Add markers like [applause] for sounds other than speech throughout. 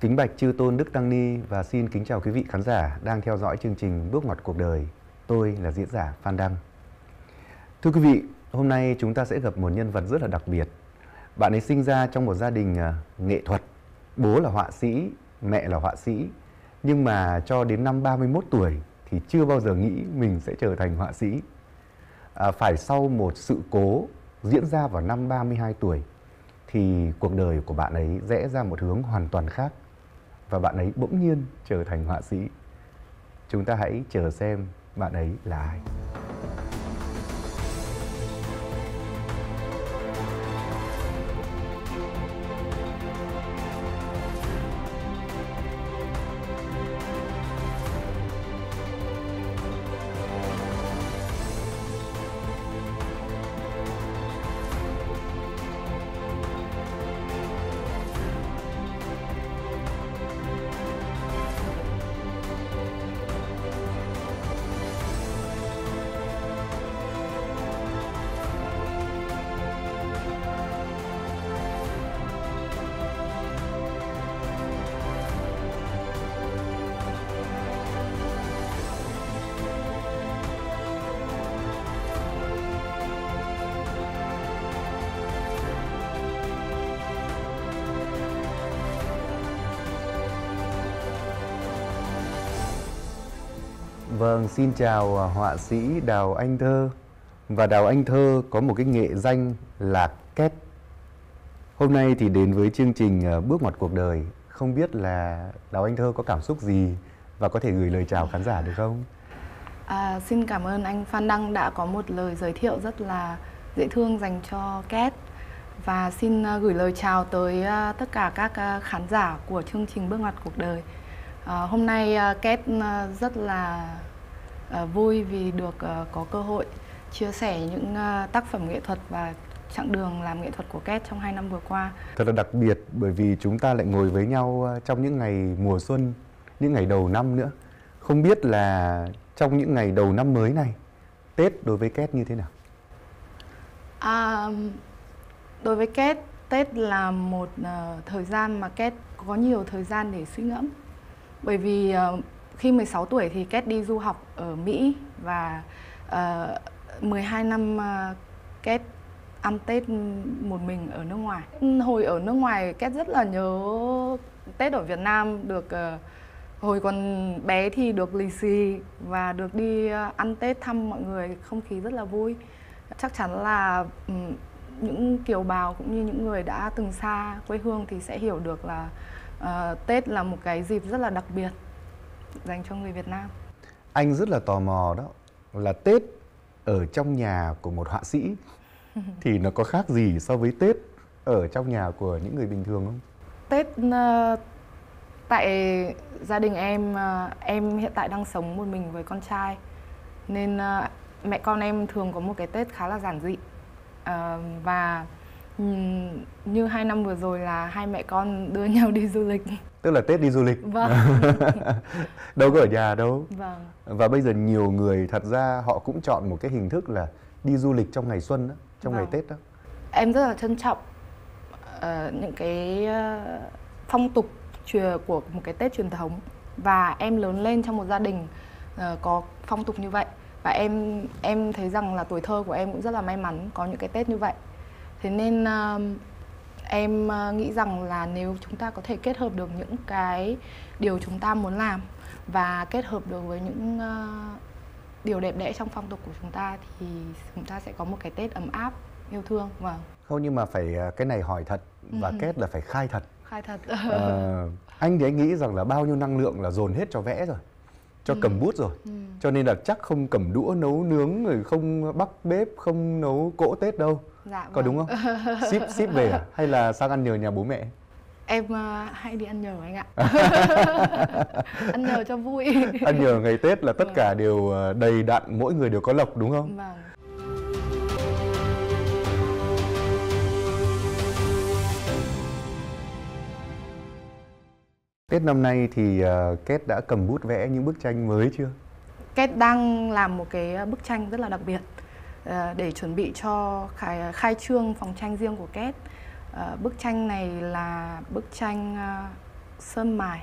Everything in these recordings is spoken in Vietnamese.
Kính bạch chư tôn Đức Tăng Ni và xin kính chào quý vị khán giả đang theo dõi chương trình Bước ngoặt cuộc đời. Tôi là diễn giả Phan Đăng. Thưa quý vị, hôm nay chúng ta sẽ gặp một nhân vật rất là đặc biệt. Bạn ấy sinh ra trong một gia đình à, nghệ thuật. Bố là họa sĩ, mẹ là họa sĩ. Nhưng mà cho đến năm 31 tuổi thì chưa bao giờ nghĩ mình sẽ trở thành họa sĩ. À, phải sau một sự cố diễn ra vào năm 32 tuổi thì cuộc đời của bạn ấy rẽ ra một hướng hoàn toàn khác và bạn ấy bỗng nhiên trở thành họa sĩ. Chúng ta hãy chờ xem bạn ấy là ai. Vâng, xin chào à, họa sĩ Đào Anh Thơ. Và Đào Anh Thơ có một cái nghệ danh là Két. Hôm nay thì đến với chương trình à, Bước ngoặt cuộc đời. Không biết là Đào Anh Thơ có cảm xúc gì và có thể gửi lời chào khán giả được không? À, xin cảm ơn anh Phan Đăng đã có một lời giới thiệu rất là dễ thương dành cho Két và xin à, gửi lời chào tới tất cả các khán giả của chương trình Bước ngoặt cuộc đời. À, hôm nay Két rất là vui vì được ờ, có cơ hội chia sẻ những ờ, tác phẩm nghệ thuật và chặng đường làm nghệ thuật của Két trong hai năm vừa qua. Thật là đặc biệt bởi vì chúng ta lại ngồi với nhau trong những ngày mùa xuân, những ngày đầu năm nữa. Không biết là trong những ngày đầu năm mới này, Tết đối với Két như thế nào? À, đối với Két, Tết là một uh, thời gian mà Két có nhiều thời gian để suy ngẫm. Bởi vì uh, khi 16 tuổi thì Kết đi du học ở Mỹ và ờ, uh, 12 năm ờ, uh, Kết ăn Tết một mình ở nước ngoài. Hồi ở nước ngoài Kết rất là nhớ Tết ở Việt Nam được uh, hồi còn bé thì được lì xì và được đi uh, ăn Tết thăm mọi người, không khí rất là vui. Chắc chắn là um, những kiều bào cũng như những người đã từng xa quê hương thì sẽ hiểu được là uh, Tết là một cái dịp rất là đặc biệt dành cho người Việt Nam. Anh rất là tò mò đó là Tết ở trong nhà của một họa sĩ [laughs] thì nó có khác gì so với Tết ở trong nhà của những người bình thường không? Tết uh, tại gia đình em uh, em hiện tại đang sống một mình với con trai nên uh, mẹ con em thường có một cái Tết khá là giản dị và như hai năm vừa rồi là hai mẹ con đưa [laughs] nhau đi du lịch tức là tết đi du lịch. Vâng. [laughs] Đâu có ở nhà đâu. Vâng. Và bây giờ nhiều người thật ra họ cũng chọn một cái hình thức là đi du lịch trong ngày xuân đó trong vâng. ngày tết đó. Em rất là trân trọng uh, những cái uh, phong tục của một cái tết truyền thống. Và em lớn lên trong một gia đình uh, có phong tục như vậy. Và em em thấy rằng là tuổi thơ của em cũng rất là may mắn có những cái tết như vậy. Thế nên uh, em uh, nghĩ rằng là nếu chúng ta có thể kết hợp được những cái điều chúng ta muốn làm và kết hợp được với những uh, điều đẹp đẽ trong phong tục của chúng ta thì chúng ta sẽ có một cái tết ấm áp yêu thương vâng không nhưng mà phải cái này hỏi thật và ừ. kết là phải khai thật khai thật à, [laughs] anh thì anh nghĩ rằng là bao nhiêu năng lượng là dồn hết cho vẽ rồi cho ừ. cầm bút rồi ừ. cho nên là chắc không cầm đũa nấu nướng rồi không bắt bếp không nấu cỗ tết đâu dạ, có vâng. đúng không [laughs] ship ship về à? hay là sang ăn nhờ nhà bố mẹ em uh, hay đi ăn nhờ anh ạ [laughs] ăn nhờ cho vui ăn nhờ ngày tết là tất vâng. cả đều ờ, đầy đặn mỗi người đều có lộc đúng không vâng Tết năm nay thì uh, Kết đã cầm bút vẽ những bức tranh mới chưa? Kết đang làm một cái bức tranh rất là đặc biệt Ờ, để chuẩn bị cho khai, khai trương phòng tranh riêng của Kết. Ờ, bức tranh này là bức tranh ờ, sơn mài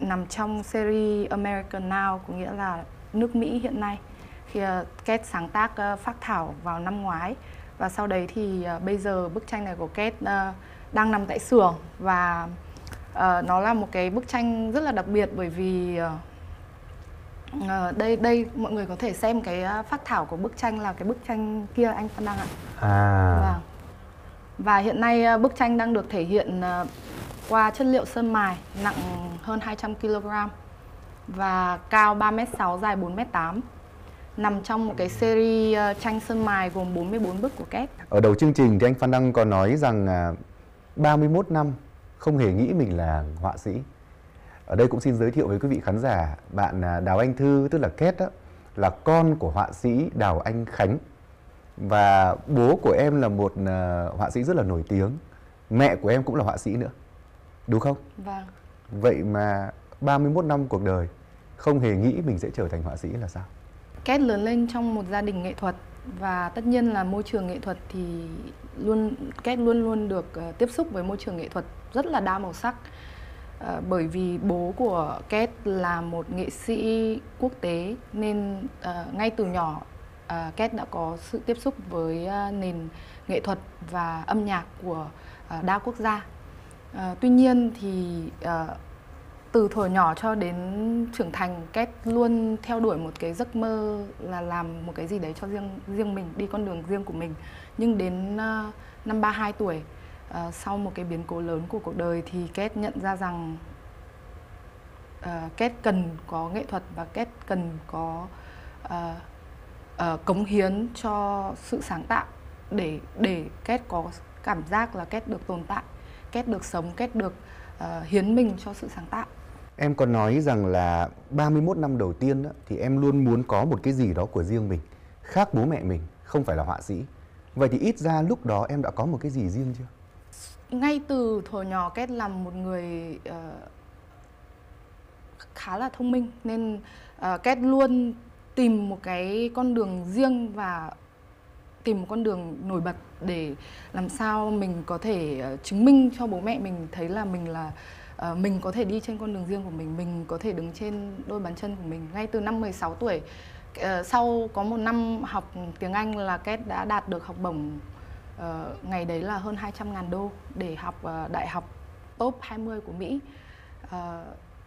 nằm trong series American Now có nghĩa là nước Mỹ hiện nay khi Kết sáng tác phát thảo vào năm ngoái và sau đấy thì bây giờ bức tranh này của Kết đang nằm tại xưởng và nó là một cái bức tranh rất là đặc biệt bởi vì uh, đây đây mọi người có thể xem cái uh, phát thảo của bức tranh là cái bức tranh kia anh Phan Đăng ạ. À. Vâng. Và hiện nay uh, bức tranh đang được thể hiện uh, qua chất liệu sơn mài nặng hơn 200 kg và cao 3m6 dài 4m8 nằm trong một cái series tranh sơn mài gồm 44 bức của Kết. Ở đầu chương trình thì anh Phan Đăng có nói rằng à, 31 năm không hề nghĩ mình là họa sĩ. Ở đây cũng xin giới thiệu với quý vị khán giả, bạn à, Đào Anh Thư tức là Kết đó, là con của họa sĩ Đào Anh Khánh và bố của em là một à, họa sĩ rất là nổi tiếng. Mẹ của em cũng là họa sĩ nữa. Đúng không? Vâng. Vậy mà 31 năm cuộc đời không hề nghĩ mình sẽ trở thành họa sĩ là sao? Kết lớn lên trong một gia đình nghệ thuật và tất nhiên là môi trường nghệ thuật thì luôn Kết luôn luôn được uh, tiếp xúc với môi trường nghệ thuật rất là đa màu sắc. Ờ, bởi vì bố của Kate là một nghệ sĩ quốc tế nên uh, ngay từ nhỏ ờ, uh, Kate đã có sự tiếp xúc với uh, nền nghệ thuật và âm nhạc của uh, đa quốc gia. Uh, tuy nhiên thì uh, từ thuở nhỏ cho đến trưởng thành Kate luôn theo đuổi một cái giấc mơ là làm một cái gì đấy cho riêng riêng mình đi con đường riêng của mình nhưng đến uh, năm 32 tuổi uh, sau một cái biến cố lớn của cuộc đời thì Kết nhận ra rằng ờ, uh, Kết cần có nghệ thuật và Kết cần có uh, uh, cống hiến cho sự sáng tạo để để Kết có cảm giác là Kết được tồn tại Kết được sống Kết được uh, hiến mình cho sự sáng tạo Em còn nói rằng là 31 năm đầu tiên đó, thì em luôn muốn có một cái gì đó của riêng mình, khác bố mẹ mình, không phải là họa sĩ. Vậy thì ít ra lúc đó em đã có một cái gì riêng chưa? Ngay từ thuở nhỏ Kết là một người uh, khá là thông minh nên ờ, uh, Kết luôn tìm một cái con đường riêng và tìm một con đường nổi bật để làm sao mình có thể uh, chứng minh cho bố mẹ mình thấy là mình là uh, mình có thể đi trên con đường riêng của mình, mình có thể đứng trên đôi bàn chân của mình. Ngay từ năm 16 tuổi, uh, sau có một năm học tiếng Anh là Kết đã đạt được học bổng uh, ngày đấy là hơn 200 ngàn đô để học uh, đại học top 20 của Mỹ. Uh,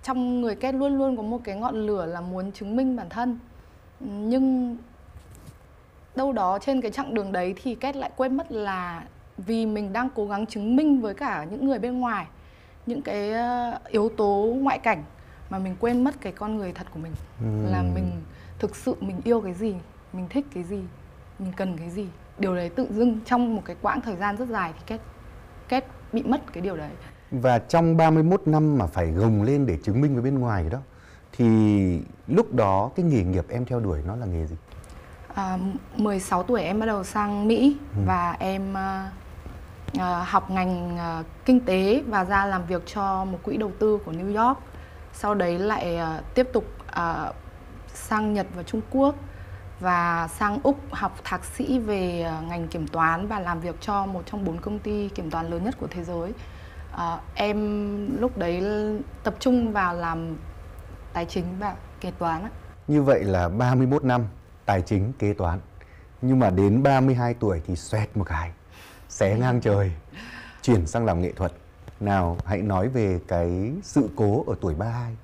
trong người Kết luôn luôn có một cái ngọn lửa là muốn chứng minh bản thân. Nhưng đâu đó trên cái chặng đường đấy thì Kết lại quên mất là vì mình đang cố gắng chứng minh với cả những người bên ngoài những cái yếu tố ngoại cảnh mà mình quên mất cái con người thật của mình ừ. là mình thực sự mình yêu cái gì mình thích cái gì mình cần cái gì điều đấy tự dưng trong một cái quãng thời gian rất dài thì kết kết bị mất cái điều đấy và trong 31 năm mà phải gồng lên để chứng minh với bên ngoài đó thì lúc đó cái nghề nghiệp em theo đuổi nó là nghề gì? À, 16 tuổi em bắt đầu sang Mỹ ừ. và em uh, uh, học ngành uh, kinh tế và ra làm việc cho một quỹ đầu tư của New York. Sau đấy lại uh, tiếp tục uh, sang Nhật và Trung Quốc và sang Úc học thạc sĩ về ờ, ngành kiểm toán và làm việc cho một trong bốn công ty kiểm toán lớn nhất của thế giới. À, em lúc đấy tập trung vào làm tài chính và kế toán. Như vậy là 31 năm tài chính kế toán. Nhưng mà đến 32 tuổi thì xoẹt một cái xé ngang trời chuyển sang làm nghệ thuật nào hãy nói về cái sự cố ở tuổi 32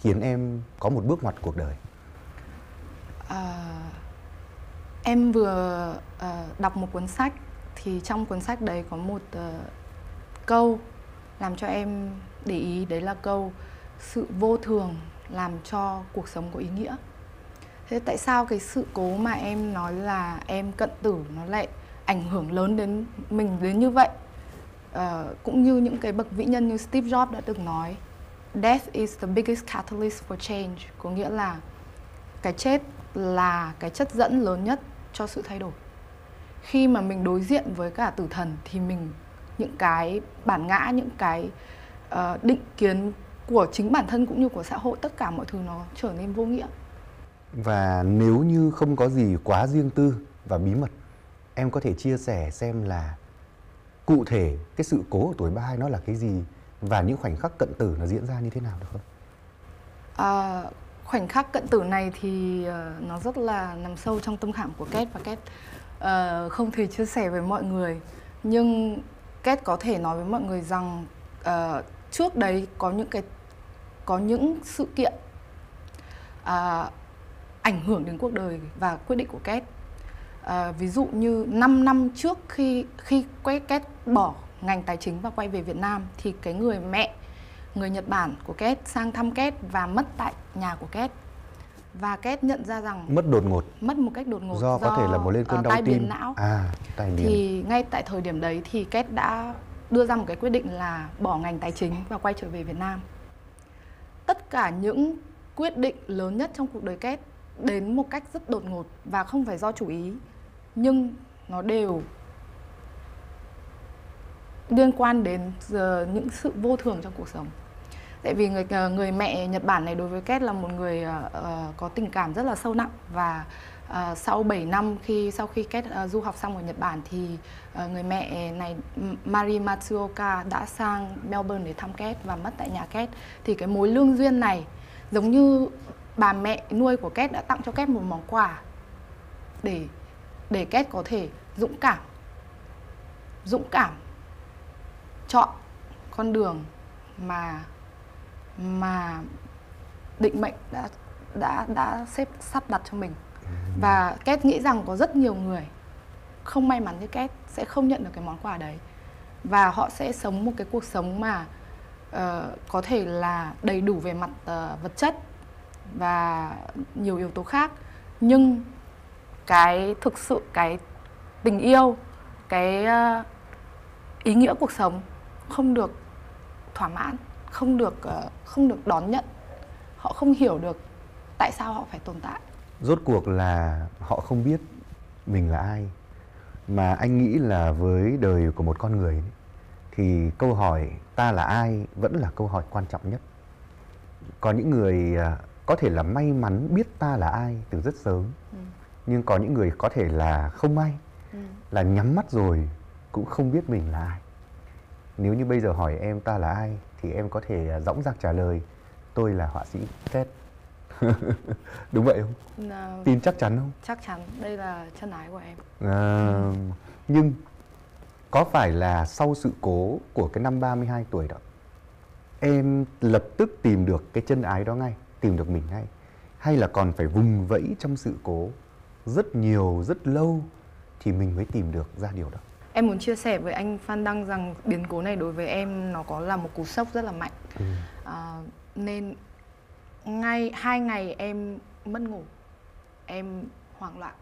khiến em có một bước ngoặt cuộc đời uh, em vừa uh, đọc một cuốn sách thì trong cuốn sách đấy có một uh, câu làm cho em để ý đấy là câu sự vô thường làm cho cuộc sống có ý nghĩa thế tại sao cái sự cố mà em nói là em cận tử nó lại ảnh hưởng lớn đến mình đến như vậy? Uh, cũng như những cái bậc vĩ nhân như Steve Jobs đã từng nói death is the biggest catalyst for change có nghĩa là cái chết là cái chất dẫn lớn nhất cho sự thay đổi khi mà mình đối diện với cả tử thần thì mình những cái bản ngã những cái uh, định kiến của chính bản thân cũng như của xã hội tất cả mọi thứ nó trở nên vô nghĩa và nếu như không có gì quá riêng tư và bí mật em có thể chia sẻ xem là cụ thể cái sự cố ở tuổi 32 nó là cái gì và những khoảnh khắc cận tử nó diễn ra như thế nào được không? À, khoảnh khắc cận tử này thì uh, nó rất là nằm sâu trong tâm khảm của Kết và Kết uh, ờ, không thể chia sẻ với mọi người. Nhưng Kết có thể nói với mọi người rằng uh, trước đấy có những cái có những sự kiện uh, ảnh hưởng đến cuộc đời và quyết định của Kết uh, ví dụ như 5 năm trước khi khi Kết bỏ ngành tài chính và quay về Việt Nam thì cái người mẹ người Nhật Bản của Kết sang thăm Kết và mất tại nhà của Kết và Kết nhận ra rằng mất đột ngột. Mất một cách đột ngột do, do có thể là một lên cơn đau tai tim. biến não. À tai biến. Thì ngay tại thời điểm đấy thì Kết đã đưa ra một cái quyết định là bỏ ngành tài chính và quay trở về Việt Nam. Tất cả những quyết định lớn nhất trong cuộc đời Kết đến một cách rất đột ngột và không phải do chủ ý nhưng nó đều liên quan đến ờ, những sự vô thường trong cuộc sống tại vì người ờ, người mẹ Nhật Bản này đối với Kết là một người uh, có tình cảm rất là sâu nặng và uh, sau 7 năm khi sau khi Kết uh, du học xong ở Nhật Bản thì uh, người mẹ này Mari Matsuoka đã sang Melbourne để thăm Kết và mất tại nhà Kết thì cái mối lương duyên này giống như bà mẹ nuôi của Kết đã tặng cho Kết một món quà để để Kết có thể dũng cảm dũng cảm chọn con đường mà mà định mệnh đã đã đã xếp sắp đặt cho mình. Và Kết nghĩ rằng có rất nhiều người không may mắn như Kết sẽ không nhận được cái món quà đấy. Và họ sẽ sống một cái cuộc sống mà uh, có thể là đầy đủ về mặt uh, vật chất và nhiều yếu tố khác. Nhưng cái thực sự cái tình yêu cái uh, ý nghĩa cuộc sống không được thỏa mãn không được uh, không được đón nhận. Họ không hiểu được tại sao họ phải tồn tại. Rốt cuộc là họ không biết mình là ai. Mà anh nghĩ là với đời của một con người thì câu hỏi ta là ai vẫn là câu hỏi quan trọng nhất. Có những người à, có thể là may mắn biết ta là ai từ rất sớm ừ. nhưng có những người có thể là không may ừ. là nhắm mắt rồi cũng không biết mình là ai. Nếu như bây giờ hỏi em ta là ai thì em có thể à, dõng dạc trả lời tôi là họa sĩ Ted [laughs] đúng vậy không no. tin chắc chắn không chắc chắn đây là chân ái của em à, ừ. nhưng có phải là sau sự cố của cái năm 32 tuổi đó em lập tức tìm được cái chân ái đó ngay tìm được mình ngay hay là còn phải vùng vẫy trong sự cố rất nhiều rất lâu thì mình mới tìm được ra điều đó em muốn chia sẻ với anh Phan Đăng rằng biến cố này đối với em nó có là một cú sốc rất là mạnh. Ừ. à, nên ngay hai ngày em mất ngủ em hoảng loạn.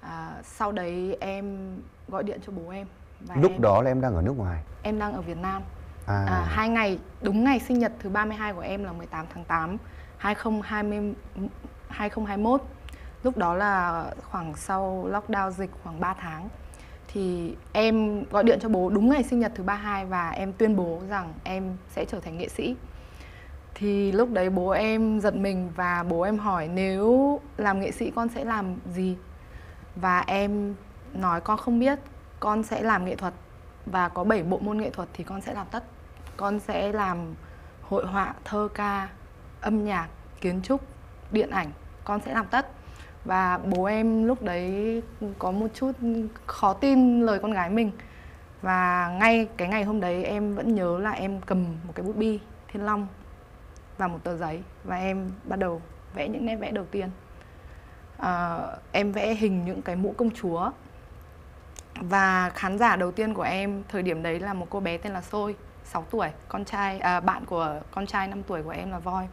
À, sau đấy em gọi điện cho bố em và lúc em, đó là em đang ở nước ngoài? Em đang ở Việt Nam. À. À, hai ngày đúng ngày sinh nhật thứ 32 của em là 18 tháng 8 2020 2021 lúc đó là khoảng sau lockdown dịch khoảng 3 tháng thì em gọi điện cho bố đúng ngày sinh nhật thứ 32 và em tuyên bố rằng em sẽ trở thành nghệ sĩ. Thì lúc đấy bố em giật mình và bố em hỏi nếu làm nghệ sĩ con sẽ làm gì? Và em nói con không biết, con sẽ làm nghệ thuật và có 7 bộ môn nghệ thuật thì con sẽ làm tất. Con sẽ làm hội họa, thơ ca, âm nhạc, kiến trúc, điện ảnh, con sẽ làm tất và bố em lúc đấy có một chút khó tin lời con gái mình. Và ngay cái ngày hôm đấy em vẫn nhớ là em cầm một cái bút bi thiên long và một tờ giấy và em bắt đầu vẽ những nét vẽ đầu tiên. À, em vẽ hình những cái mũ công chúa. Và khán giả đầu tiên của em thời điểm đấy là một cô bé tên là Sôi 6 tuổi con trai à, bạn của con trai 5 tuổi của em là voi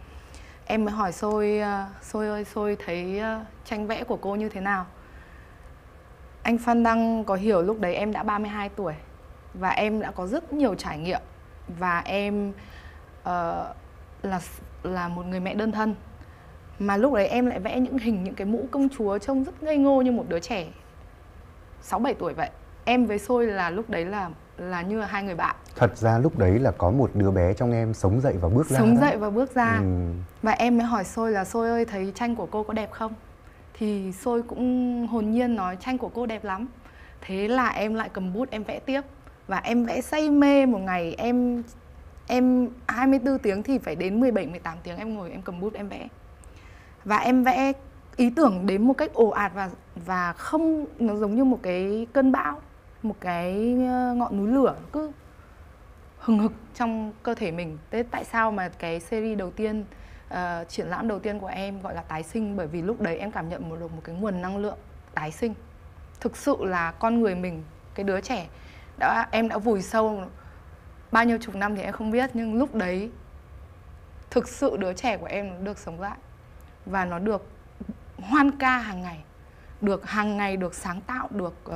em mới hỏi Sôi Sôi ờ, ơi Sôi thấy ờ, tranh vẽ của cô như thế nào anh Phan Đăng có hiểu lúc đấy em đã 32 tuổi và em đã có rất nhiều trải nghiệm và em uh, là là một người mẹ đơn thân mà lúc đấy em lại vẽ những hình những cái mũ công chúa trông rất ngây ngô như một đứa trẻ 6 7 tuổi vậy. Em với Sôi là lúc đấy là là như là hai người bạn. Thật ra lúc đấy là có một đứa bé trong em sống dậy và bước ra sống dậy và bước ra. Ừ. và em mới hỏi sôi là sôi ơi thấy tranh của cô có đẹp không? Thì sôi cũng hồn nhiên nói tranh của cô đẹp lắm. Thế là em lại cầm bút em vẽ tiếp. Và em vẽ say mê một ngày. Em em 24 tiếng thì phải đến 17 18 tiếng em ngồi em cầm bút em vẽ. Và em vẽ ý tưởng đến một cách ồ ạt và và không nó giống như một cái cơn bão một cái ờ, ngọn núi lửa cứ hừng hực trong cơ thể mình. Thế tại sao mà cái series đầu tiên uh, triển lãm đầu tiên của em gọi là tái sinh? Bởi vì lúc đấy em cảm nhận một được một cái nguồn năng lượng tái sinh. Thực sự là con người mình cái đứa trẻ đã em đã vùi sâu bao nhiêu chục năm thì em không biết nhưng lúc đấy thực sự đứa trẻ của em nó được sống lại và nó được hoan ca hàng ngày được hàng ngày được sáng tạo được uh,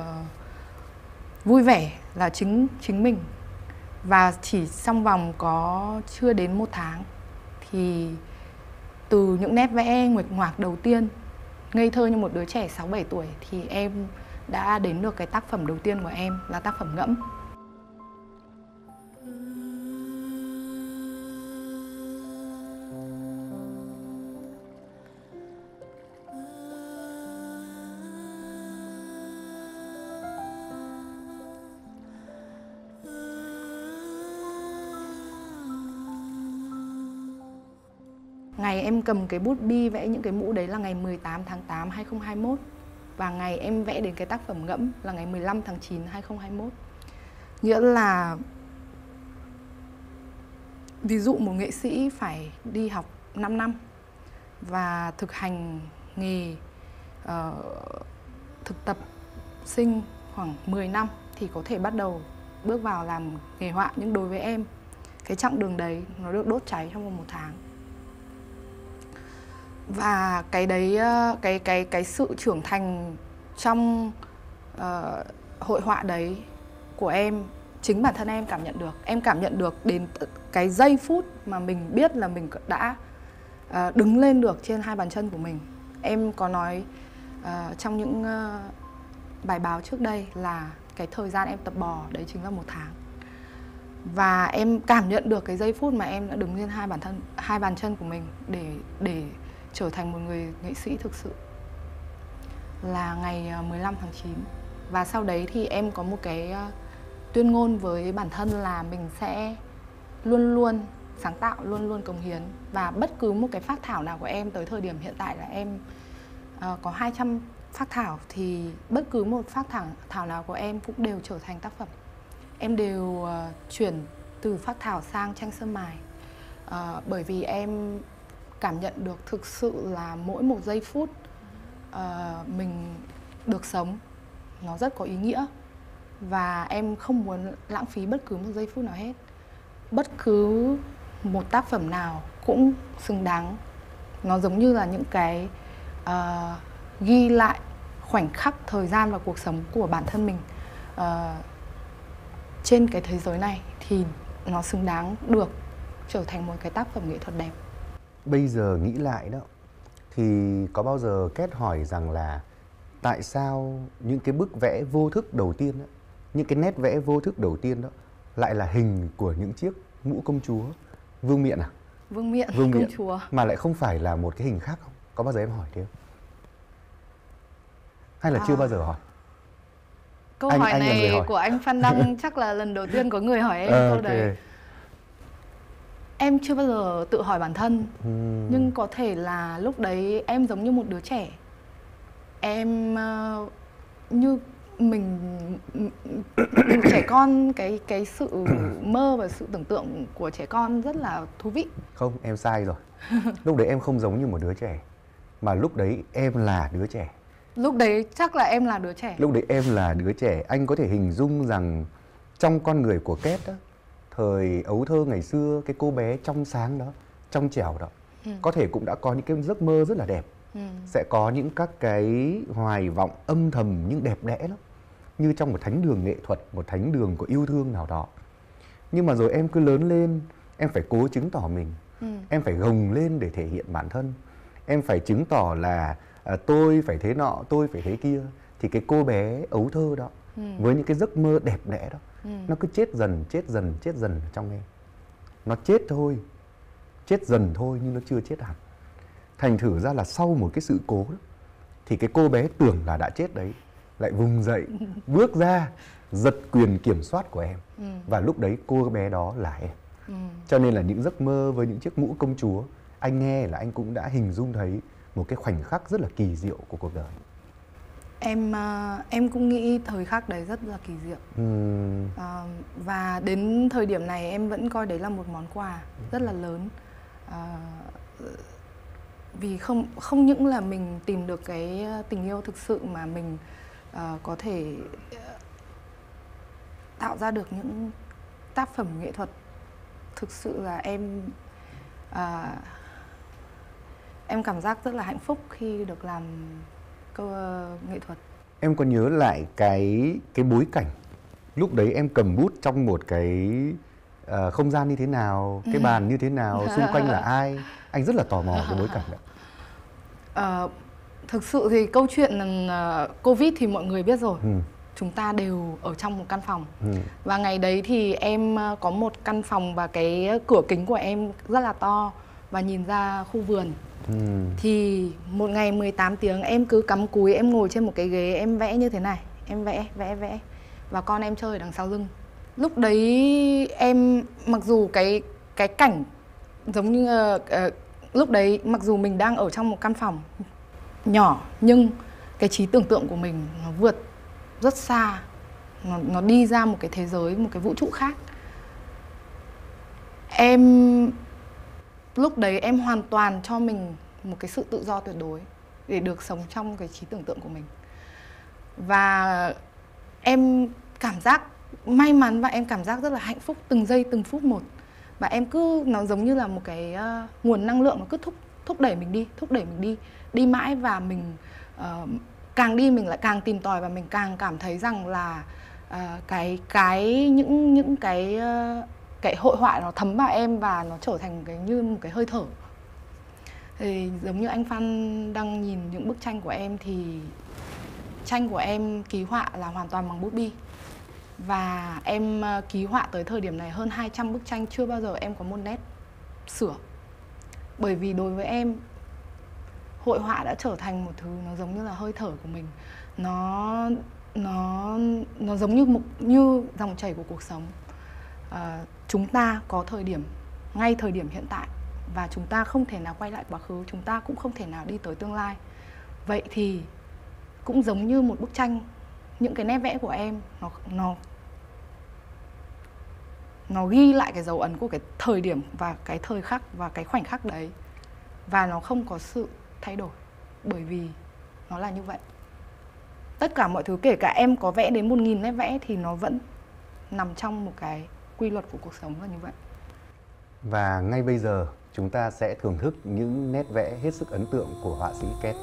vui vẻ là chính chính mình. Và chỉ trong vòng có chưa đến một tháng thì từ những nét vẽ nguệch ngoạc đầu tiên, ngây thơ như một đứa trẻ 6 7 tuổi thì em đã đến được cái tác phẩm đầu tiên của em là tác phẩm ngẫm. Em cầm cái bút bi vẽ những cái mũ đấy là ngày 18 tháng 8 2021 và ngày em vẽ đến cái tác phẩm ngẫm là ngày 15 tháng 9 2021. Nghĩa là ví dụ một nghệ sĩ phải đi học 5 năm và thực hành nghề uh, thực tập sinh khoảng 10 năm thì có thể bắt đầu bước vào làm nghề họa. Nhưng đối với em cái chặng đường đấy nó được đốt cháy trong vòng một tháng và cái đấy ờ, cái cái cái sự trưởng thành trong uh, hội họa đấy của em chính bản thân em cảm nhận được. Em cảm nhận được đến cái giây phút mà mình biết là mình đã uh, đứng lên được trên hai bàn chân của mình. Em có nói uh, trong những uh, bài báo trước đây là cái thời gian em tập bò đấy chính là một tháng. Và em cảm nhận được cái giây phút mà em đã đứng lên hai bản thân hai bàn chân của mình để để trở thành một người nghệ sĩ thực sự là ngày ờ, 15 tháng 9 và sau đấy thì em có một cái ờ, tuyên ngôn với bản thân là mình sẽ luôn luôn sáng tạo luôn luôn cống hiến. Và bất cứ một cái phát thảo nào của em tới thời điểm hiện tại là em uh, có 200 phát thảo thì bất cứ một phát thảo thảo nào của em cũng đều trở thành tác phẩm. Em đều uh, chuyển từ phát thảo sang tranh sơn mài. Uh, bởi vì em cảm nhận được thực sự là mỗi một giây phút uh, mình được sống nó rất có ý nghĩa. Và em không muốn lãng phí bất cứ một giây phút nào hết. Bất cứ một tác phẩm nào cũng xứng đáng. Nó giống như là những cái uh, ghi lại khoảnh khắc thời gian và cuộc sống của bản thân mình uh, trên cái thế giới này thì nó xứng đáng được trở thành một cái tác phẩm nghệ thuật đẹp bây giờ nghĩ lại đó thì có bao giờ kết hỏi rằng là tại sao những cái bức vẽ vô thức đầu tiên đó, những cái nét vẽ vô thức đầu tiên đó lại là hình của những chiếc mũ công chúa vương miện à? Vương miện vương công miện, chúa. Mà lại không phải là một cái hình khác không? Có bao giờ em hỏi thế không? Hay là à. chưa bao giờ hỏi? Câu anh, hỏi anh này hỏi. của anh Phan Đăng [laughs] chắc là lần đầu tiên có người hỏi em à, câu okay. đấy em chưa bao giờ tự hỏi bản thân. Uhm. nhưng có thể là lúc đấy em giống như một đứa trẻ. Em uh, như mình trẻ con cái cái sự [coughs] mơ và sự tưởng tượng của trẻ con rất là thú vị. Không em sai rồi. [laughs] Lúc đấy em không giống như một đứa trẻ mà lúc đấy em là đứa trẻ. Lúc đấy chắc là em là đứa trẻ. Lúc đấy em là đứa trẻ. Anh có thể hình dung rằng trong con người của kết đó thời ấu thơ ngày xưa cái cô bé trong sáng đó trong trẻo đó ừ. có thể cũng đã có những cái giấc mơ rất là đẹp ừ. sẽ có những các cái hoài vọng âm thầm nhưng đẹp đẽ lắm như trong một thánh đường nghệ thuật một thánh đường của yêu thương nào đó nhưng mà rồi em cứ lớn lên em phải cố chứng tỏ mình ừ. em phải gồng lên để thể hiện bản thân em phải chứng tỏ là à, tôi phải thế nọ tôi phải thế kia thì cái cô bé ấu thơ đó ừ. với những cái giấc mơ đẹp đẽ đó ừ. nó cứ chết dần chết dần chết dần trong em nó chết thôi chết dần thôi nhưng nó chưa chết hẳn thành thử ra là sau một cái sự cố đó, thì cái cô bé tưởng là đã chết đấy lại vùng dậy [laughs] bước ra giật quyền kiểm soát của em ừ. và lúc đấy cô bé đó là em Ừ. cho nên là những giấc mơ với những chiếc mũ công chúa anh nghe là anh cũng đã hình dung thấy một cái khoảnh khắc rất là kỳ diệu của cuộc đời em ờ, em cũng nghĩ thời khắc đấy rất là kỳ diệu. Ừm, Ờ, và đến thời điểm này em vẫn coi đấy là một món quà rất là lớn. Ờ, vì không không những là mình tìm được cái tình yêu thực sự mà mình ờ, có thể tạo ra được những tác phẩm nghệ thuật thực sự là em ờ, em cảm giác rất là hạnh phúc khi được làm câu ờ, nghệ thuật em có nhớ lại cái cái bối cảnh lúc đấy em cầm bút trong một cái ờ, không gian như thế nào cái bàn như thế nào xung quanh là [laughs] ai anh rất là tò mò cái bối cảnh đó Ờ, thực sự thì câu chuyện ờ, Covid thì mọi người biết rồi. ừ, Chúng ta đều ở trong một căn phòng. ừ, Và ngày đấy thì em có một căn phòng và cái cửa kính của em rất là to và nhìn ra khu vườn ừ. Thì một ngày 18 tiếng em cứ cắm cúi em ngồi trên một cái ghế em vẽ như thế này. Em vẽ, vẽ, vẽ. Và con em chơi ở đằng sau lưng. Lúc đấy em mặc dù cái cái cảnh giống như uh, uh, lúc đấy mặc dù mình đang ở trong một căn phòng nhỏ nhưng cái trí tưởng tượng của mình nó vượt rất xa nó, nó đi ra một cái thế giới một cái vũ trụ khác em lúc đấy em hoàn toàn cho mình một cái sự tự do tuyệt đối để được sống trong cái trí tưởng tượng của mình. Và em cảm giác may mắn và em cảm giác rất là hạnh phúc từng giây từng phút một. Và em cứ nó giống như là một cái uh, nguồn năng lượng nó cứ thúc thúc đẩy mình đi thúc đẩy mình đi đi mãi và mình uh, càng đi mình lại càng tìm tòi và mình càng cảm thấy rằng là uh, cái cái những những cái uh, cái hội họa nó thấm vào em và nó trở thành cái như một cái hơi thở. Thì giống như anh Phan đang nhìn những bức tranh của em thì tranh của em ký họa là hoàn toàn bằng bút bi. Và em ờ, ký họa tới thời điểm này hơn 200 bức tranh chưa bao giờ em có một nét sửa. Bởi vì đối với em, hội họa đã trở thành một thứ nó giống như là hơi thở của mình. Nó nó nó giống như một như dòng chảy của cuộc sống. Ờ, chúng ta có thời điểm, ngay thời điểm hiện tại và chúng ta không thể nào quay lại quá khứ, chúng ta cũng không thể nào đi tới tương lai. Vậy thì cũng giống như một bức tranh, những cái nét vẽ của em, nó nó nó ghi lại cái dấu ấn của cái thời điểm và cái thời khắc và cái khoảnh khắc đấy và nó không có sự thay đổi bởi vì nó là như vậy. Tất cả mọi thứ, kể cả em có vẽ đến một nghìn nét vẽ thì nó vẫn nằm trong một cái quy luật của cuộc sống là như vậy. Và ngay bây giờ, chúng ta sẽ thưởng thức những nét vẽ hết sức ấn tượng của họa sĩ Két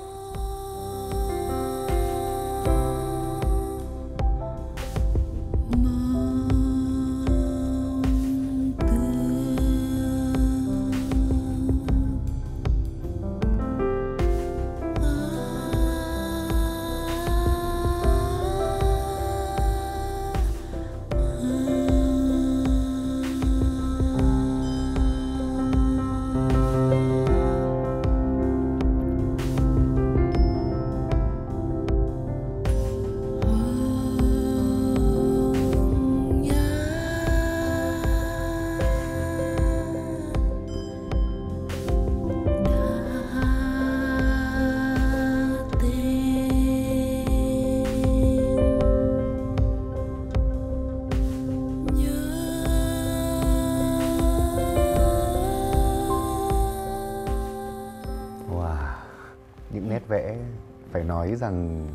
rằng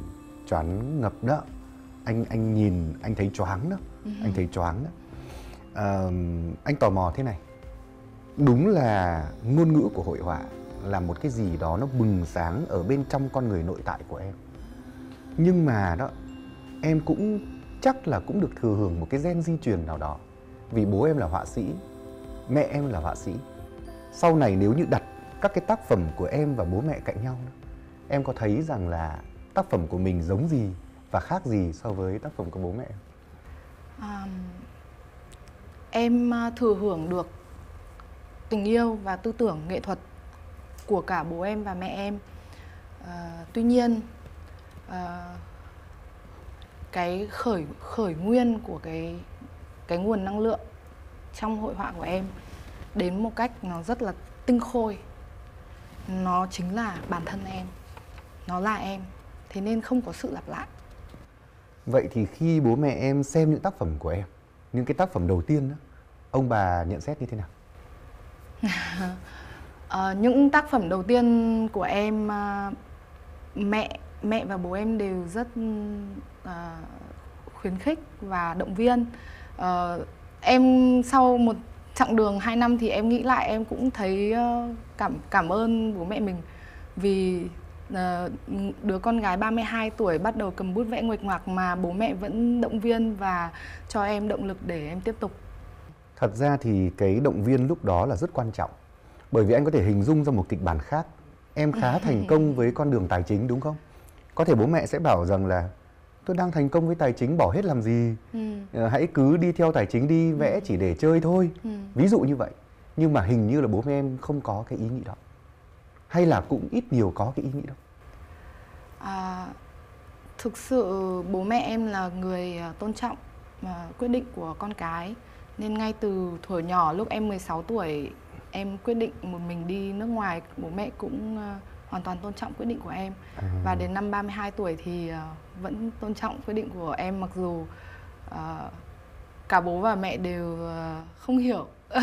choáng ngập đó. Anh anh nhìn anh thấy choáng đó, anh thấy choáng đó. Ờm, anh tò mò thế này. Đúng là ngôn ngữ của hội họa là một cái gì đó nó bừng sáng ở bên trong con người nội tại của em. Nhưng mà đó em cũng chắc là cũng được thừa hưởng một cái gen di truyền nào đó. Vì bố em là họa sĩ, mẹ em là họa sĩ. Sau này nếu như đặt các cái tác phẩm của em và bố mẹ cạnh nhau em có thấy rằng là tác phẩm của mình giống gì và khác gì so với tác phẩm của bố mẹ em? À, em thừa hưởng được tình yêu và tư tưởng nghệ thuật của cả bố em và mẹ em. À, tuy nhiên à, cái khởi khởi nguyên của cái cái nguồn năng lượng trong hội họa của em đến một cách nó rất là tinh khôi nó chính là bản thân em nó là em thế nên không có sự lặp lại Vậy thì khi bố mẹ em xem những tác phẩm của em, những cái tác phẩm đầu tiên đó, ông bà nhận xét như thế nào? [laughs] Ờ, những tác phẩm đầu tiên của em à, mẹ mẹ và bố em đều rất à, khuyến khích và động viên Ờ, em sau một chặng đường 2 năm thì em nghĩ lại em cũng thấy ờ, cảm cảm ơn bố mẹ mình vì ờ, đứa con gái 32 tuổi bắt đầu cầm bút vẽ nguệch ngoạc mà bố mẹ vẫn động viên và cho em động lực để em tiếp tục Thật ra thì cái động viên lúc đó là rất quan trọng. Bởi vì anh có thể hình dung ra một kịch bản khác. Em khá [laughs] thành công với con đường tài chính đúng không? Có thể bố mẹ sẽ bảo rằng là tôi đang thành công với tài chính bỏ hết làm gì? ừ. Ờ, hãy cứ đi theo tài chính đi vẽ chỉ để chơi thôi. Ừ. Ví dụ như vậy. Nhưng mà hình như là bố mẹ em không có cái ý nghĩ đó. Hay là cũng ít nhiều có cái ý nghĩ đó. À, thực sự bố mẹ em là người à, tôn trọng à, quyết định của con cái. Nên ngay từ thuở nhỏ lúc em 16 tuổi em quyết định một mình đi nước ngoài bố mẹ cũng à, hoàn toàn tôn trọng quyết định của em. Và đến năm 32 tuổi thì à, vẫn tôn trọng quyết định của em mặc dù à, cả bố và mẹ đều à, không hiểu [laughs]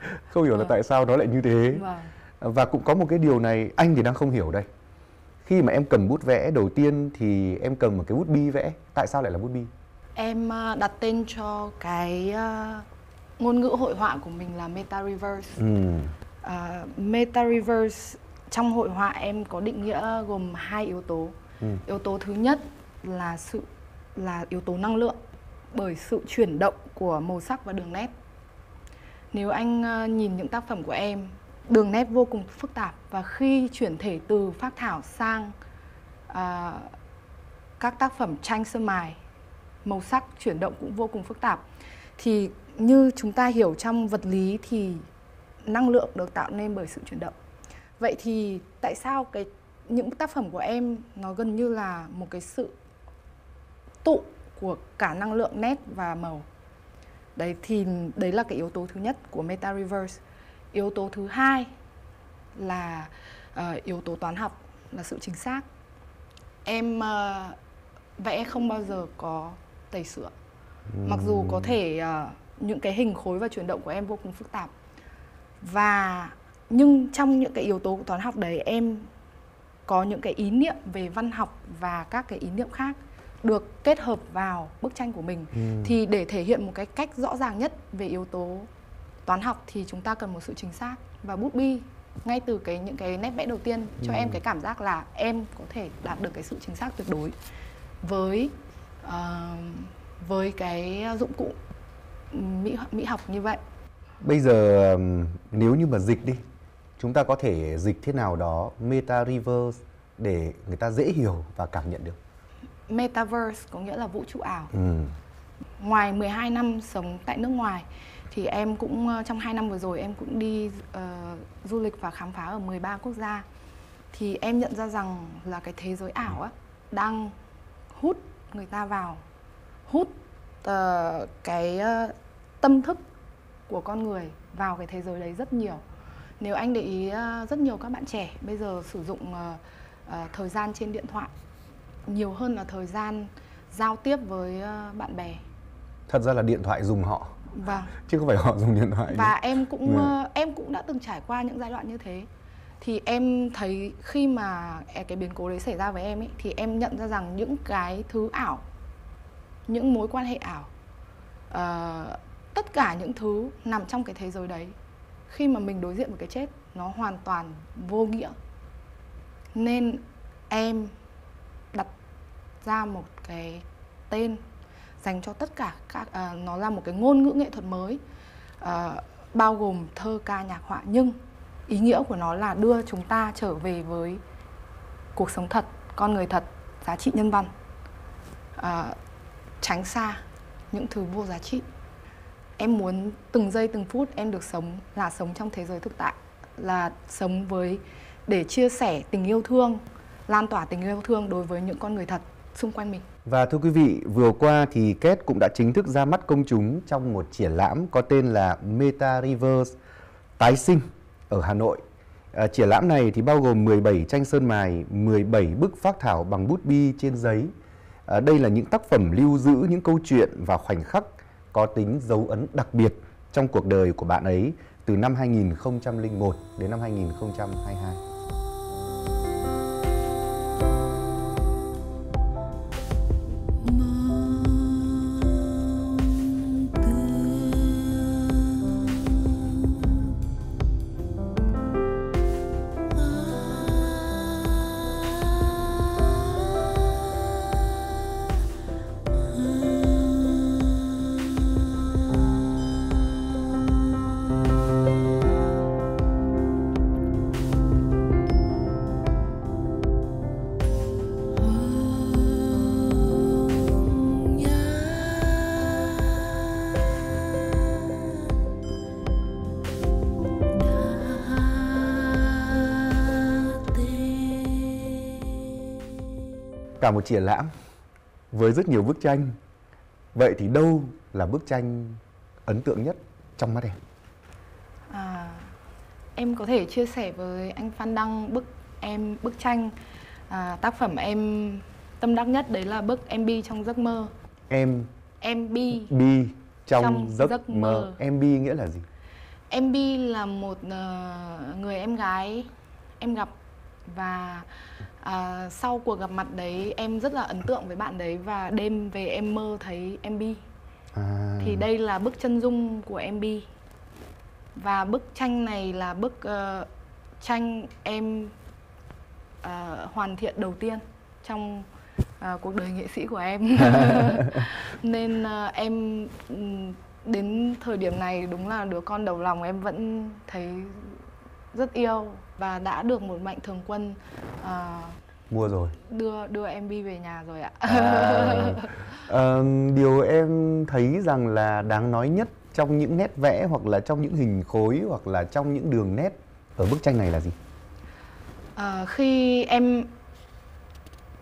[laughs] Không hiểu là Vâng. tại sao nó lại như thế. và Và cũng có một cái điều này anh thì đang không hiểu đây. Khi mà em cầm bút vẽ đầu tiên thì em cầm một cái bút bi vẽ. Tại sao lại là bút bi? Em à, đặt tên cho cái à, ngôn ngữ hội họa của mình là Meta Reverse. Ừ. À, Meta Reverse trong hội họa em có định nghĩa gồm hai yếu tố. Ừ. Yếu tố thứ nhất là sự là yếu tố năng lượng bởi sự chuyển động của màu sắc và đường nét. Nếu anh ờ, nhìn những tác phẩm của em, đường nét vô cùng phức tạp và khi chuyển thể từ phác thảo sang à, các tác phẩm tranh sơn mài màu sắc chuyển động cũng vô cùng phức tạp thì như chúng ta hiểu trong vật lý thì năng lượng được tạo nên bởi sự chuyển động. Vậy thì tại sao cái những tác phẩm của em nó gần như là một cái sự tụ của cả năng lượng nét và màu? Đấy thì đấy là cái yếu tố thứ nhất của meta reverse yếu tố thứ hai là uh, yếu tố toán học là sự chính xác. Em uh, vẽ không bao giờ có tẩy sửa mặc dù có thể uh, những cái hình khối và chuyển động của em vô cùng phức tạp. Và nhưng trong những cái yếu tố của toán học đấy em có những cái ý niệm về văn học và các cái ý niệm khác được kết hợp vào bức tranh của mình Ừ. thì để thể hiện một cái cách rõ ràng nhất về yếu tố toán học thì chúng ta cần một sự chính xác và bút bi ngay từ cái những cái nét vẽ đầu tiên cho Ừ. em cái cảm giác là em có thể đạt được cái sự chính xác tuyệt đối với ờ, với cái dụng cụ mỹ mỹ học như vậy Bây giờ nếu như mà dịch đi, chúng ta có thể dịch thế nào đó meta reverse để người ta dễ hiểu và cảm nhận được. Metaverse có nghĩa là vũ trụ ảo. Ừ. ngoài 12 năm sống tại nước ngoài thì em cũng ờ, trong 2 năm vừa rồi em cũng đi ờ, du lịch và khám phá ở 13 quốc gia. Thì em nhận ra rằng là cái thế giới ảo á đang hút người ta vào hút ờ, cái ờ, tâm thức của con người vào cái thế giới đấy rất nhiều. Nếu anh để ý ờ, rất nhiều các bạn trẻ bây giờ sử dụng ờ, ờ, thời gian trên điện thoại nhiều hơn là thời gian giao tiếp với ờ, bạn bè. Thật ra là điện thoại dùng họ. Vâng. Chứ không phải họ dùng điện thoại. và em cũng ờ, em cũng đã từng trải qua những giai đoạn như thế. Thì em thấy khi mà e- cái biến cố đấy xảy ra với em ấy thì em nhận ra rằng những cái thứ ảo những mối quan hệ ảo ờ, tất cả những thứ nằm trong cái thế giới đấy khi mà mình đối diện với cái chết nó hoàn toàn vô nghĩa. Nên em ra một cái tên dành cho tất cả các à, nó là một cái ngôn ngữ nghệ thuật mới à, bao gồm thơ ca nhạc họa. Nhưng ý nghĩa của nó là đưa chúng ta trở về với cuộc sống thật con người thật giá trị nhân văn. À, tránh xa những thứ vô giá trị. Em muốn từng giây từng phút em được sống là sống trong thế giới thực tại là sống với để chia sẻ tình yêu thương lan tỏa tình yêu thương đối với những con người thật xung quanh mình Và thưa quý vị, vừa qua thì Kết cũng đã chính thức ra mắt công chúng trong một triển lãm có tên là Meta Rivers tái sinh ở Hà Nội. À, triển lãm này thì bao gồm 17 tranh sơn mài, 17 bức phác thảo bằng bút bi trên giấy. À, đây là những tác phẩm lưu giữ những câu chuyện và khoảnh khắc có tính dấu ấn đặc biệt trong cuộc đời của bạn ấy từ năm 2001 đến năm 2022. Cả một triển lãm với rất nhiều bức tranh. Vậy thì đâu là bức tranh ấn tượng nhất trong mắt em? À, em có thể chia sẻ với anh Phan Đăng bức em bức tranh à, tác phẩm em tâm đắc nhất đấy là bức em bi trong giấc mơ. Em Em bi bi trong, Trong giấc, giấc mơ. mơ. Em bi nghĩa là gì? Em Bi là một ờ, người em gái em gặp và à, sau cuộc gặp mặt đấy em rất là ấn tượng với bạn đấy và đêm về em mơ thấy em Bi. À, Thì đây là bức chân dung của em Bi. Và bức tranh này là bức ờ, tranh em ờ, hoàn thiện đầu tiên trong ờ, cuộc đời nghệ sĩ của em. [laughs] [laughs] Nên ờ, em đến thời điểm này đúng là đứa con đầu lòng em vẫn thấy rất yêu và đã được một mạnh thường quân ờ, mua rồi. đưa đưa em Bi về nhà rồi ạ. À, ờ, điều em thấy rằng là đáng nói nhất trong những nét vẽ hoặc là trong những hình khối hoặc là trong những đường nét ở bức tranh này là gì? Ờ, khi em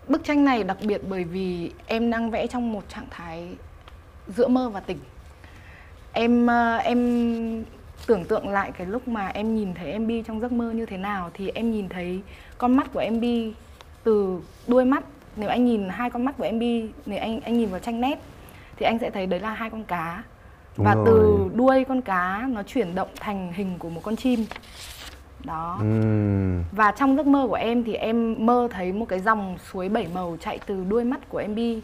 bức tranh này đặc biệt bởi vì em đang vẽ trong một trạng thái giữa mơ và tỉnh. Em em tưởng tượng lại cái lúc mà em nhìn thấy em Bi trong giấc mơ như thế nào thì em nhìn thấy con mắt của em Bi từ đuôi mắt. Nếu anh nhìn hai con mắt của em Bi nếu anh anh nhìn vào tranh nét thì anh sẽ thấy đấy là hai con cá. Đúng và rồi. từ đuôi con cá nó chuyển động thành hình của một con chim. Đó. Ừm, và trong giấc mơ của em thì em mơ thấy một cái dòng suối bảy màu chạy từ đuôi mắt của em Bi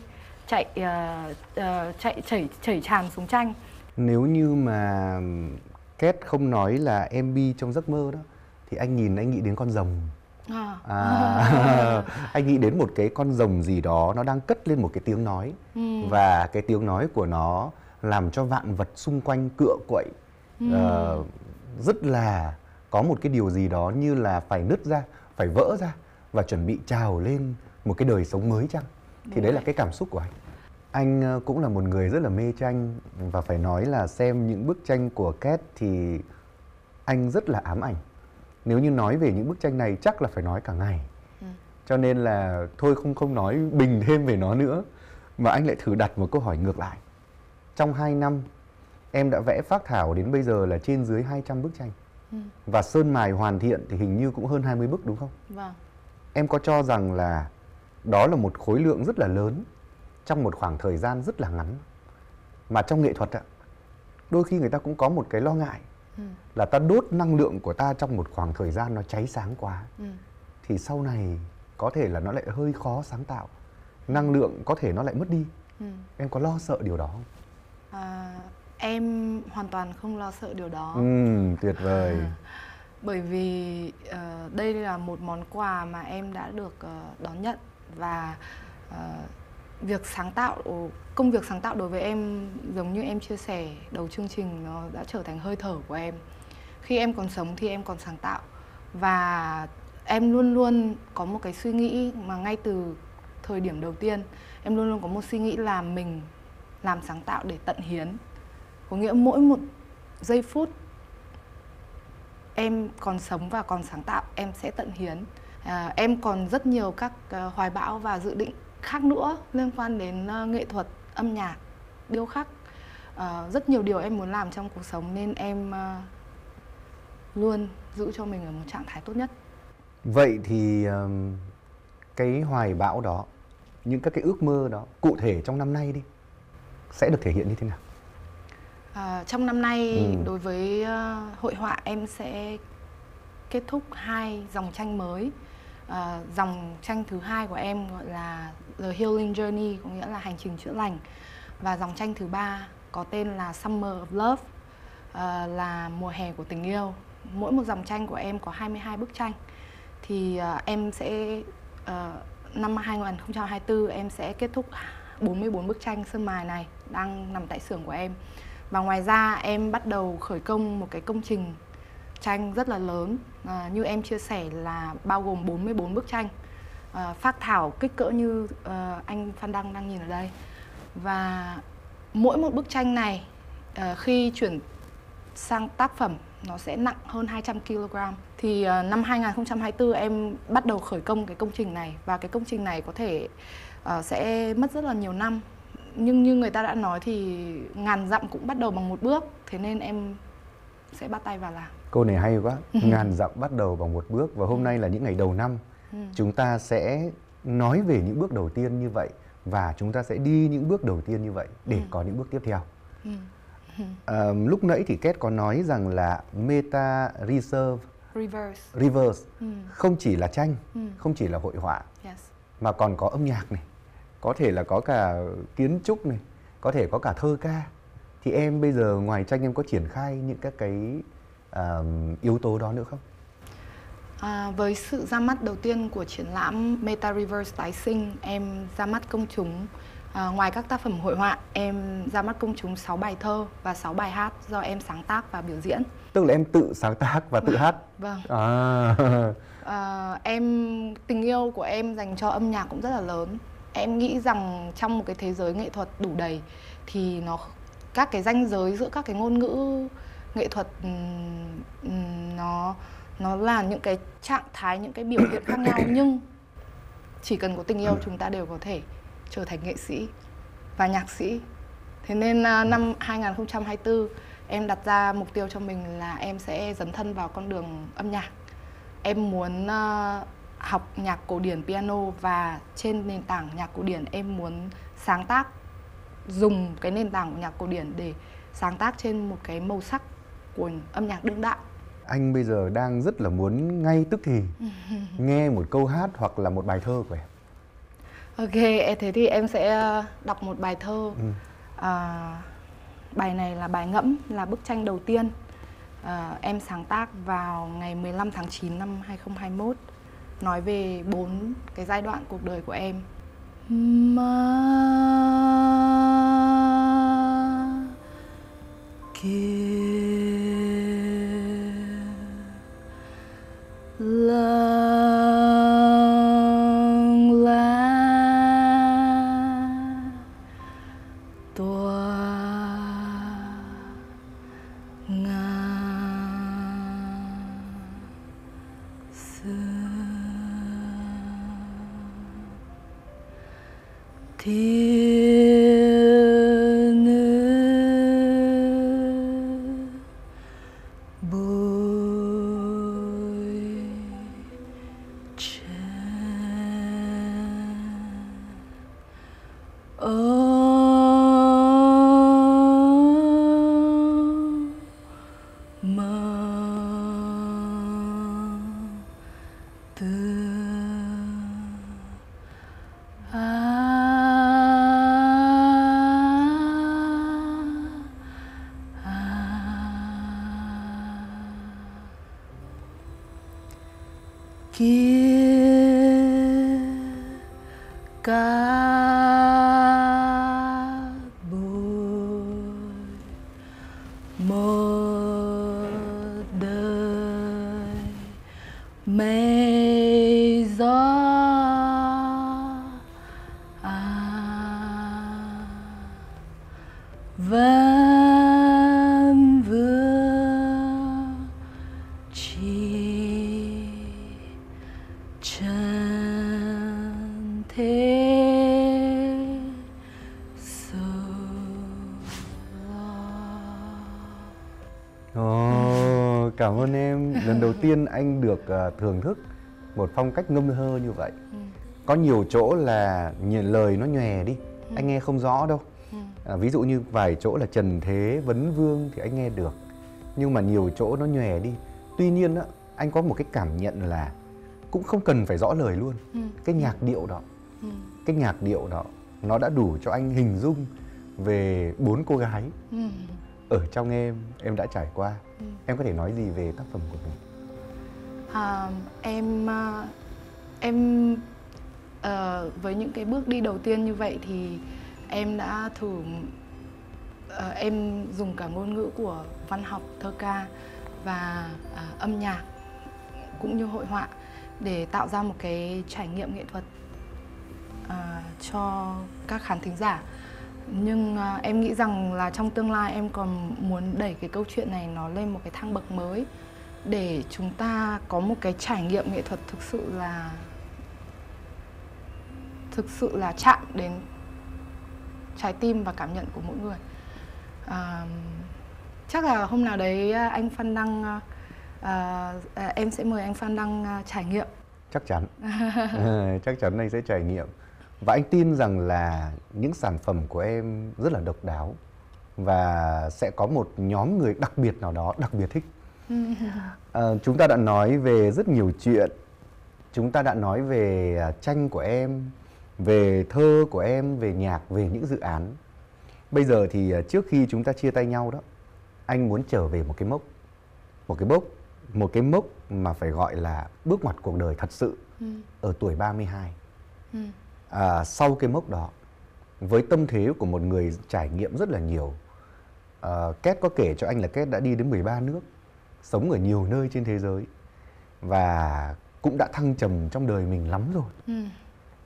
chạy ờ, ờ, chạy chảy chảy tràn xuống tranh. Nếu như mà Kết không nói là em bi trong giấc mơ đó thì anh nhìn anh nghĩ đến con rồng. À. À, [laughs] anh nghĩ đến một cái con rồng gì đó nó đang cất lên một cái tiếng nói Ừ. và cái tiếng nói của nó làm cho vạn vật xung quanh cựa quậy ờ, rất là có một cái điều gì đó như là phải nứt ra, phải vỡ ra và chuẩn bị trào lên một cái đời sống mới chăng? Thì Đúng đấy là cái cảm xúc của anh. Anh ờ, cũng là một người rất là mê tranh và phải nói là xem những bức tranh của Ket thì anh rất là ám ảnh. Nếu như nói về những bức tranh này chắc là phải nói cả ngày. Ừ. Cho nên là thôi không không nói bình thêm về nó nữa mà anh lại thử đặt một câu hỏi ngược lại. Trong 2 năm em đã vẽ phác thảo đến bây giờ là trên dưới 200 bức tranh Ừ. và sơn mài hoàn thiện thì hình như cũng hơn 20 bức đúng không? Vâng. Em có cho rằng là đó là một khối lượng rất là lớn trong một khoảng thời gian rất là ngắn. Mà trong nghệ thuật ạ, đôi khi người ta cũng có một cái lo ngại Ừ. là ta đốt năng lượng của ta trong một khoảng thời gian nó cháy sáng quá Ừ. thì sau này có thể là nó lại hơi khó sáng tạo. Năng lượng có thể nó lại mất đi. Ừ. Em có lo sợ điều đó không? À, em hoàn toàn không lo sợ điều đó. Ừm, tuyệt vời. À, [laughs] bởi vì ờ, đây là một món quà mà em đã được ờ, đón nhận và ờ, việc sáng tạo công việc sáng tạo đối với em giống như em chia sẻ đầu chương trình nó đã trở thành hơi thở của em. Khi em còn sống thì em còn sáng tạo. Và em luôn luôn có một cái suy nghĩ mà ngay từ thời điểm đầu tiên em luôn luôn có một suy nghĩ là mình làm sáng tạo để tận hiến. Có nghĩa mỗi một giây phút em còn sống và còn sáng tạo em sẽ tận hiến. À, em còn rất nhiều các ờ, hoài bão và dự định khác nữa liên quan đến uh, nghệ thuật âm nhạc điêu khắc uh, rất nhiều điều em muốn làm trong cuộc sống nên em uh, luôn giữ cho mình ở một trạng thái tốt nhất vậy thì cái hoài bão đó những các cái ước mơ đó cụ thể trong năm nay đi sẽ được thể hiện như thế nào À, trong năm nay ừ. đối với hội họa em sẽ kết thúc hai dòng tranh mới. Uh, dòng tranh thứ hai của em gọi là The Healing Journey, có nghĩa là hành trình chữa lành. Và dòng tranh thứ ba có tên là Summer of Love, uh, là mùa hè của tình yêu. Mỗi một dòng tranh của em có 22 bức tranh. Thì uh, em sẽ uh, năm 2024 em sẽ kết thúc 44 bức tranh sơn mài này đang nằm tại xưởng của em và ngoài ra em bắt đầu khởi công một cái công trình tranh rất là lớn à, như em chia sẻ là bao gồm 44 bức tranh à, phát thảo kích cỡ như à, anh Phan Đăng đang nhìn ở đây. Và mỗi một bức tranh này à, khi chuyển sang tác phẩm nó sẽ nặng hơn 200 kg. Thì uh, năm 2024 em bắt đầu khởi công cái công trình này. Và cái công trình này có thể uh, sẽ mất rất là nhiều năm. Nhưng như người ta đã nói thì ngàn dặm cũng bắt đầu bằng một bước. Thế nên em sẽ bắt tay vào làm. Câu này hay quá. [laughs] Ngàn dặm bắt đầu bằng một bước. Và hôm nay là những ngày đầu năm. Chúng ta sẽ nói về những bước đầu tiên như vậy và chúng ta sẽ đi những bước đầu tiên như vậy để ừ. có những bước tiếp theo à, lúc nãy thì Kết có nói rằng là meta reserve reverse, reverse. Ừ. không chỉ là tranh ừ. không chỉ là hội họa yes. mà còn có âm nhạc này có thể là có cả kiến trúc này có thể có cả thơ ca thì em bây giờ ngoài tranh em có triển khai những các cái uh, yếu tố đó nữa không À, với sự ra mắt đầu tiên của triển lãm Meta Reverse tái sinh, em ra mắt công chúng à, ngoài các tác phẩm hội họa, em ra mắt công chúng 6 bài thơ và 6 bài hát do em sáng tác và biểu diễn. Tức là em tự sáng tác và tự hát. Vâng. À. à, [laughs] em tình yêu của em dành cho âm nhạc cũng rất là lớn em nghĩ rằng trong một cái thế giới nghệ thuật đủ đầy thì nó các cái ranh giới giữa các cái ngôn ngữ nghệ thuật nó nó là những cái trạng thái, những cái biểu hiện khác nhau, nhưng chỉ cần có tình yêu, chúng ta đều có thể trở thành nghệ sĩ và nhạc sĩ. Thế nên à, năm 2024 em đặt ra mục tiêu cho mình là em sẽ dấn thân vào con đường âm nhạc. Em muốn à, học nhạc cổ điển piano và trên nền tảng nhạc cổ điển, em muốn sáng tác, dùng cái nền tảng của nhạc cổ điển để sáng tác trên một cái màu sắc của âm nhạc đương đại anh bây giờ đang rất là muốn ngay tức thì [laughs] nghe một câu hát hoặc là một bài thơ của em. Ok thế thì em sẽ ờ, đọc một bài thơ. Ừ. à, bài này là bài ngẫm là bức tranh đầu tiên. À, em sáng tác vào ngày 15 tháng 9 năm 2021 nói về bốn cái giai đoạn cuộc đời của em. Mà kia trần cảm ơn em lần đầu tiên anh được uh, thưởng thức một phong cách ngâm thơ như vậy ừ. có nhiều chỗ là nhìn lời nó nhòe đi ừ. anh nghe không rõ đâu ừ. à, ví dụ như vài chỗ là trần thế vấn vương thì anh nghe được nhưng mà nhiều chỗ nó nhòe đi tuy nhiên á anh có một cái cảm nhận là cũng không cần phải rõ lời luôn ừ. cái nhạc điệu đó ừ. cái nhạc điệu đó nó đã đủ cho anh hình dung về bốn cô gái ừ. Ở trong em em đã trải qua. Ừ. em có thể nói gì về tác phẩm của mình? À, em uh, em uh, với những cái bước đi đầu tiên như vậy thì em đã thử uh, em dùng cả ngôn ngữ của văn học thơ ca và uh, âm nhạc cũng như hội họa để tạo ra một cái trải nghiệm nghệ thuật uh, cho các khán thính giả nhưng uh, em nghĩ rằng là trong tương lai em còn muốn đẩy cái câu chuyện này nó lên một cái thang bậc mới để chúng ta có một cái trải nghiệm nghệ thuật thực sự là thực sự là chạm đến trái tim và cảm nhận của mỗi người. À, chắc là hôm nào đấy anh Phan Đăng à, à, em sẽ mời anh Phan Đăng à, trải nghiệm. Chắc chắn. [laughs] [laughs] Chắc chắn anh sẽ trải nghiệm và anh tin rằng là những sản phẩm của em rất là độc đáo và sẽ có một nhóm người đặc biệt nào đó đặc biệt thích à, [laughs] chúng ta đã nói về rất nhiều chuyện chúng ta đã nói về à, tranh của em về thơ của em về nhạc về những dự án bây giờ thì à, trước khi chúng ta chia tay nhau đó anh muốn trở về một cái mốc một cái mốc một cái mốc mà phải gọi là bước ngoặt cuộc đời thật sự ừ. ở tuổi 32 ừ. À, sau cái mốc đó với tâm thế của một người trải nghiệm rất là nhiều à, Két có kể cho anh là Két đã đi đến 13 nước sống ở nhiều nơi trên thế giới và cũng đã thăng trầm trong đời mình lắm rồi ừ.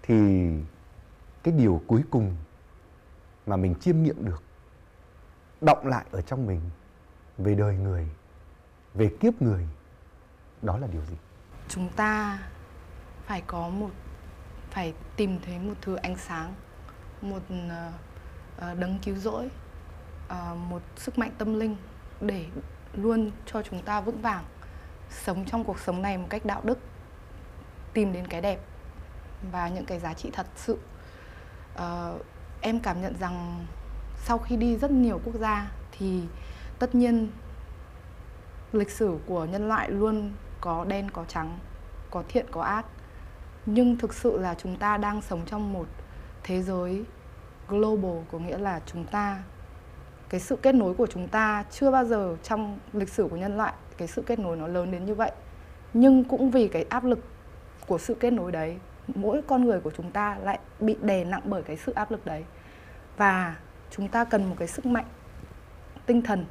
thì cái điều cuối cùng mà mình chiêm nghiệm được động lại ở trong mình về đời người về kiếp người đó là điều gì chúng ta phải có một phải tìm thấy một thứ ánh sáng, một ờ, ờ, đấng cứu rỗi ờ, một sức mạnh tâm linh để luôn cho chúng ta vững vàng sống trong cuộc sống này một cách đạo đức, tìm đến cái đẹp và những cái giá trị thật sự. Em cảm nhận rằng sau khi đi rất nhiều quốc gia thì tất nhiên lịch sử của nhân loại luôn có đen, có trắng, có thiện, có ác nhưng thực sự là chúng ta đang sống trong một thế giới global, có nghĩa là chúng ta, cái sự kết nối của chúng ta chưa bao giờ trong lịch sử của nhân loại, cái sự kết nối nó lớn đến như vậy. Nhưng cũng vì cái áp lực của sự kết nối đấy, mỗi con người của chúng ta lại bị đè nặng bởi cái sự áp lực đấy. Và chúng ta cần một cái sức mạnh tinh thần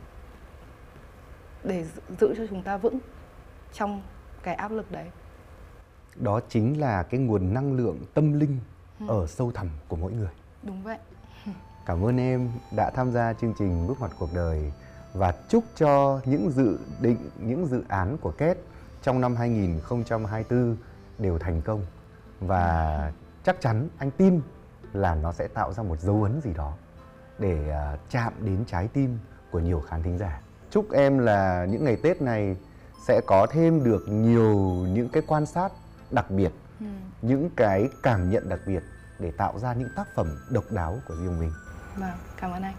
để giữ cho chúng ta vững trong cái áp lực đấy đó chính là cái nguồn năng lượng tâm linh ừ. ở sâu thẳm của mỗi người đúng vậy [laughs] cảm ơn em đã tham gia chương trình bước ngoặt cuộc đời và chúc cho những dự định những dự án của kết trong năm 2024 đều thành công và chắc chắn anh tin là nó sẽ tạo ra một dấu ấn gì đó để uh, chạm đến trái tim của nhiều khán thính giả. Chúc em là những ngày Tết này sẽ có thêm được nhiều những cái quan sát đặc biệt, ừ. những cái cảm nhận đặc biệt để tạo ra những tác phẩm độc đáo của riêng mình. Vâng, cảm ơn anh.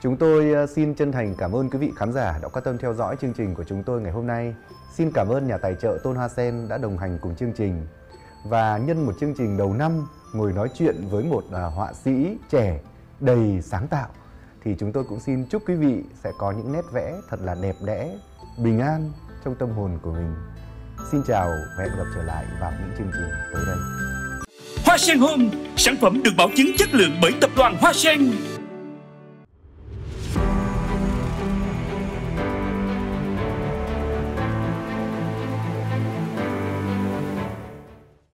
Chúng tôi ờ, xin chân thành cảm ơn quý vị khán giả đã quan tâm theo dõi chương trình của chúng tôi ngày hôm nay. Xin cảm ơn nhà tài trợ Tôn Hoa Sen đã đồng hành cùng chương trình. Và nhân một chương trình đầu năm ngồi nói chuyện với một à, họa sĩ trẻ đầy sáng tạo thì chúng tôi cũng xin chúc quý vị sẽ có những nét vẽ thật là đẹp đẽ, bình an trong tâm hồn của mình. Xin chào và hẹn gặp trở lại vào những chương trình tới đây. Hoa Sen Home, sản phẩm được bảo chứng chất lượng bởi tập đoàn Hoa Sen.